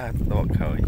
ដើរតបឃើញ